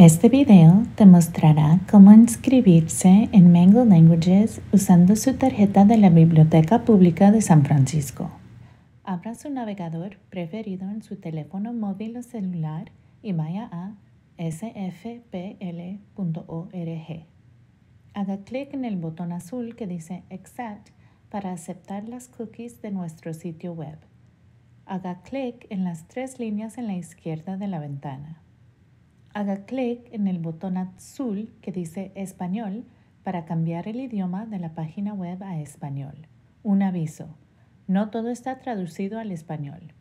Este video te mostrará cómo inscribirse en Mango Languages usando su tarjeta de la Biblioteca Pública de San Francisco. Abra su navegador preferido en su teléfono móvil o celular y vaya a sfpl.org. Haga clic en el botón azul que dice Accept para aceptar las cookies de nuestro sitio web. Haga clic en las tres líneas en la izquierda de la ventana. Haga clic en el botón azul que dice Español para cambiar el idioma de la página web a español. Un aviso. No todo está traducido al español.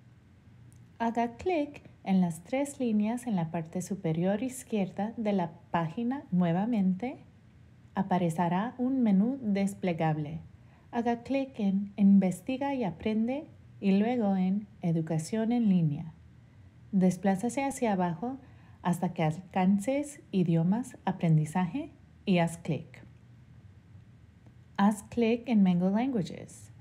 Haga clic en las tres líneas en la parte superior izquierda de la página nuevamente. Aparecerá un menú desplegable. Haga clic en Investiga y aprende y luego en Educación en línea. Desplácese hacia abajo hasta que alcances idiomas, aprendizaje y haz clic. Haz clic en Mango Languages.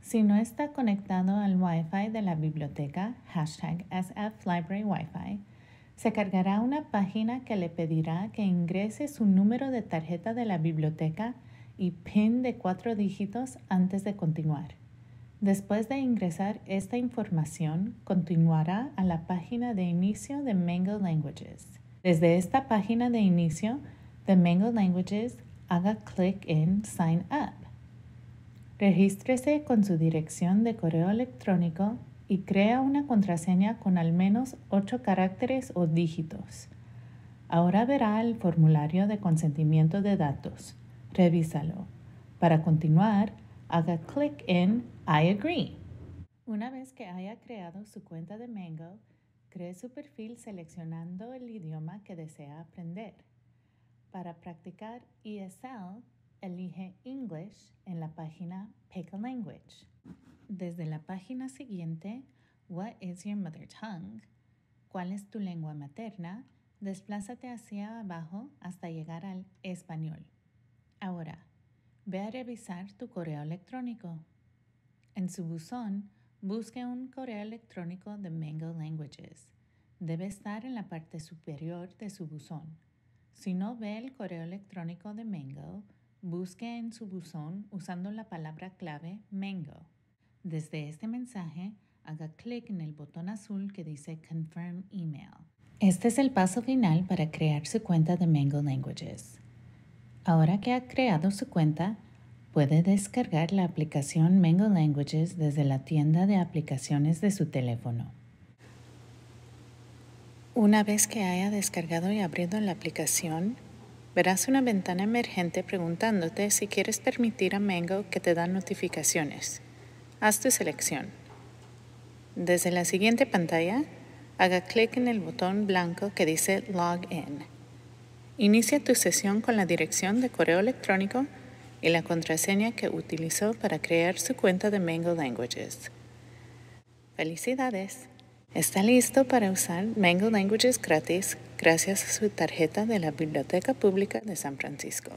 Si no está conectado al Wi-Fi de la biblioteca, hashtag SFLibraryWiFi, se cargará una página que le pedirá que ingrese su número de tarjeta de la biblioteca y PIN de cuatro dígitos antes de continuar. Después de ingresar esta información, continuará a la página de inicio de Mango Languages. Desde esta página de inicio de Mango Languages, haga clic en Sign Up. Regístrese con su dirección de correo electrónico y crea una contraseña con al menos 8 caracteres o dígitos. Ahora verá el formulario de consentimiento de datos. Revísalo. Para continuar, haga clic en I agree. Una vez que haya creado su cuenta de Mango, cree su perfil seleccionando el idioma que desea aprender. Para practicar ESL, elige English en la página Pick a Language. Desde la página siguiente, What is your mother tongue? ¿Cuál es tu lengua materna? Desplázate hacia abajo hasta llegar al español. Ahora, Ve a revisar tu correo electrónico. En su buzón, busque un correo electrónico de Mango Languages. Debe estar en la parte superior de su buzón. Si no ve el correo electrónico de Mango, busque en su buzón usando la palabra clave Mango. Desde este mensaje, haga clic en el botón azul que dice Confirm Email. Este es el paso final para crear su cuenta de Mango Languages. Ahora que ha creado su cuenta, puede descargar la aplicación Mango Languages desde la tienda de aplicaciones de su teléfono. Una vez que haya descargado y abrido la aplicación, verás una ventana emergente preguntándote si quieres permitir a Mango que te da notificaciones. Haz tu selección. Desde la siguiente pantalla, haga clic en el botón blanco que dice Login. Inicia tu sesión con la dirección de correo electrónico y la contraseña que utilizó para crear su cuenta de Mango Languages. ¡Felicidades! Está listo para usar Mango Languages gratis gracias a su tarjeta de la Biblioteca Pública de San Francisco.